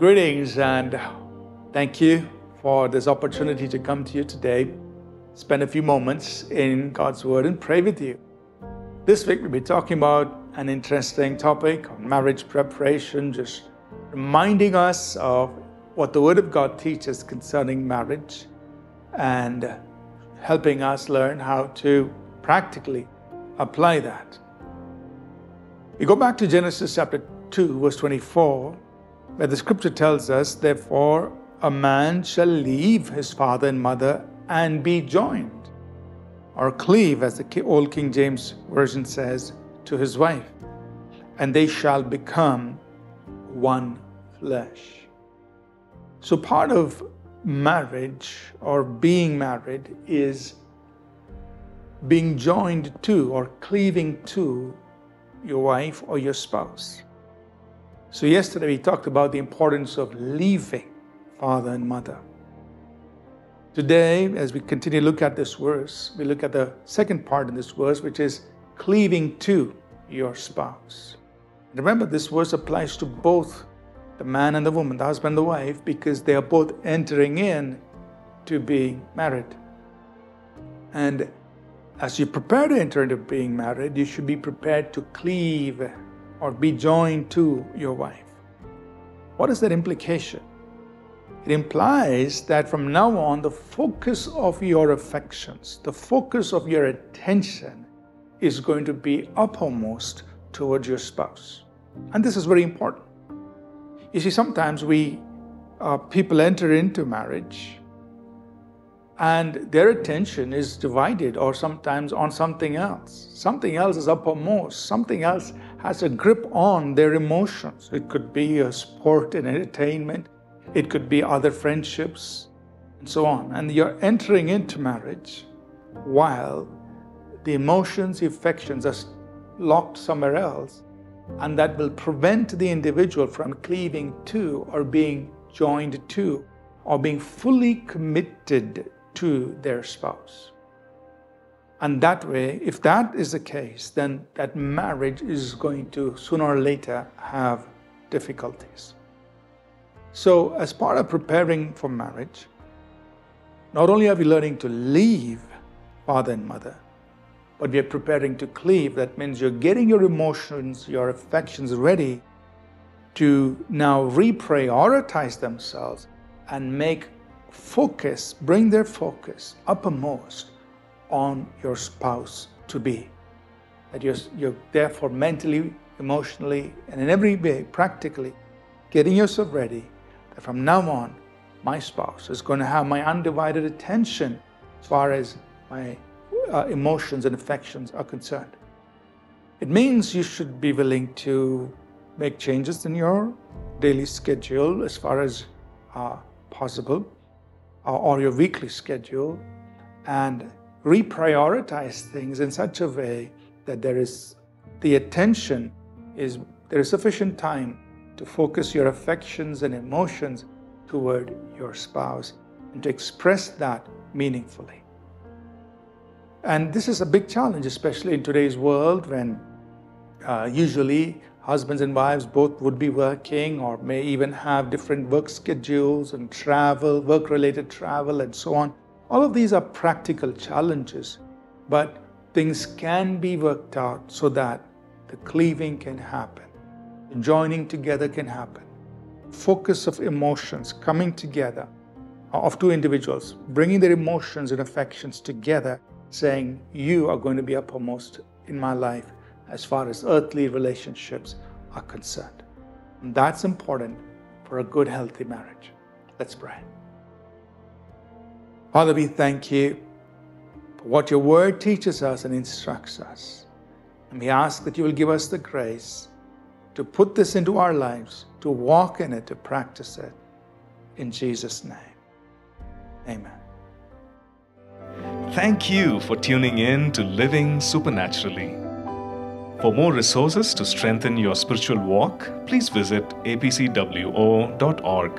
Greetings and thank you for this opportunity to come to you today, spend a few moments in God's Word and pray with you. This week we'll be talking about an interesting topic on marriage preparation, just reminding us of what the Word of God teaches concerning marriage and helping us learn how to practically apply that. We go back to Genesis chapter 2, verse 24, where the scripture tells us, Therefore, a man shall leave his father and mother and be joined, or cleave, as the Old King James Version says, to his wife, and they shall become one flesh. So, part of marriage or being married is being joined to or cleaving to your wife or your spouse. So, yesterday we talked about the importance of leaving father and mother. Today, as we continue to look at this verse, we look at the second part in this verse, which is cleaving to your spouse. Remember, this verse applies to both the man and the woman, the husband and the wife, because they are both entering in to being married. And as you prepare to enter into being married, you should be prepared to cleave or be joined to your wife. What is that implication? It implies that from now on, the focus of your affections, the focus of your attention is going to be uppermost towards your spouse. And this is very important. You see, sometimes we uh, people enter into marriage and their attention is divided or sometimes on something else. Something else is uppermost, something else has a grip on their emotions. It could be a sport and entertainment, it could be other friendships, and so on. And you're entering into marriage while the emotions, affections are locked somewhere else, and that will prevent the individual from cleaving to or being joined to or being fully committed to their spouse. And that way, if that is the case, then that marriage is going to sooner or later have difficulties. So, as part of preparing for marriage, not only are we learning to leave father and mother, but we are preparing to cleave. That means you're getting your emotions, your affections ready to now reprioritize themselves and make focus, bring their focus uppermost on your spouse to be. That you're, you're therefore mentally, emotionally, and in every way, practically, getting yourself ready that from now on, my spouse is going to have my undivided attention as far as my uh, emotions and affections are concerned. It means you should be willing to make changes in your daily schedule as far as uh, possible uh, or your weekly schedule and reprioritize things in such a way that there is the attention is there is sufficient time to focus your affections and emotions toward your spouse and to express that meaningfully. And this is a big challenge, especially in today's world when uh, usually husbands and wives both would be working or may even have different work schedules and travel, work related travel, and so on. All of these are practical challenges, but things can be worked out so that the cleaving can happen, the joining together can happen. Focus of emotions coming together uh, of two individuals, bringing their emotions and affections together, saying, You are going to be uppermost in my life as far as earthly relationships are concerned. And that's important for a good, healthy marriage. Let's pray. Father, we thank you for what your word teaches us and instructs us. And we ask that you will give us the grace to put this into our lives, to walk in it, to practice it. In Jesus' name, amen. Thank you for tuning in to Living Supernaturally. For more resources to strengthen your spiritual walk, please visit apcwo.org.